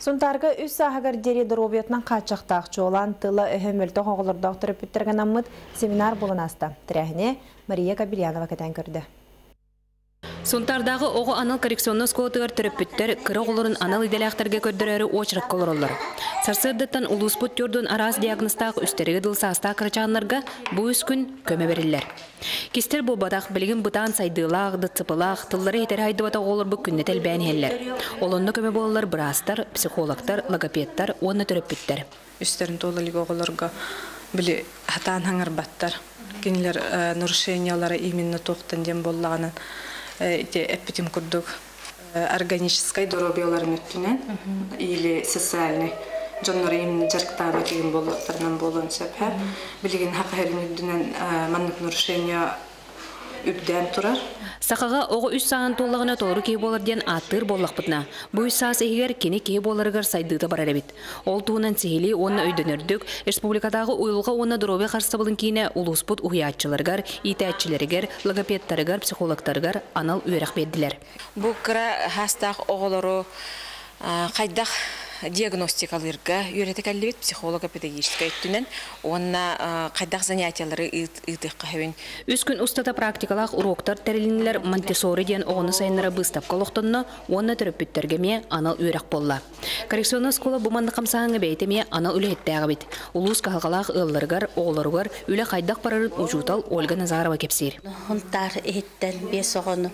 Сунтарга үс сахагар дери дробиотнан качактакчы olan тыла өһөмөлтө хоголордок төрөпүттерген аммыт семинар болын аста. Тирәһине Мария Кабельянова кәтән көрдө. Сунтардағы оғы анал коррекционный скотығар түріппіттер кірі оларын анал иделяқтарға көрдірері очырық колоролар. Сарсырдыттан улуспут түрдін арас диагностақ үстерігі дылсаста кірчанларға бұ үс күн көмі берілер. Кестер бұл бадақ білігін бұтан сайдылақ, дытсыпылақ, тыллары етер хайды бата олар бұл күнне тәлбән хеллер. Олонны көмі болалар брастар, психологтар, логопедтар, оны түріппіттер. Үстерін толылығы оғыларға білі хатан хаңыр баттар. Кенілер нарушениялары именно тоқтан дем боллағанын эти эпитим курдук органической дробияларын өттүнен или социальный жоннор именно жарктаба кеген болуктарынан болон сепе билигин хакырын үдүнен маннык нарушение үбдән турар. Сақаға оғы үс саған толлағына толыру кей болар ден аттыр боллақпытна. Бұ үс саас егер кені кей боларығар сайдыды барар әбет. Ол туынан сихили оны өйдөнөрдік, республикадағы уйылға оны дұробе қарсы болын кейіне улуспут уйатчыларғар, итәтчілерігер, логопедтарығар, психологтарығар анал үйрақ берділер. Бұл кіра хастақ оғылыру қайдақ диагностикалырга үйрәтек әллебет психолога педагогическа өттүнен онна кайдак занятиялары ыйтыкка хөбүн үс күн устата практикалах уроктар терилинлер монтессори диен огону сайыннары быстап колоктонно онна төрөппүттерге ме анал үйрәк болла коррекционный школа буманды камсааңы бейтеме анал үлеттәгы бит улус калгалах ылларгар оголоргар үле кайдак барарын ужутал ольга назарова кепсир хунтар эттен бес огону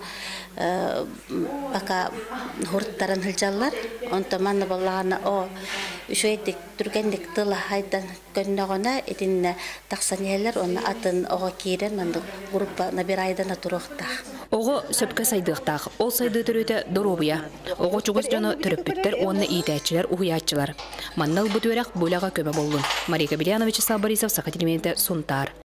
пока хурттарын хылжаллар онто манна боллагана о үшөйдик түргендик тыла хайдан көннөгөнө этинне таксанелер оны атын ого кирен манды группа набирайдана туруктах Ого сөпкө сайдыктах, ол сайды төрөтө доробуя. Ого чугус жана төрөппүттер, онны ийтәчилер, уhuятчылар. Маннал бутөрәк булага көмө болдун. Мария Кабельянович Сабарисов, Сахатилименте, Сунтар.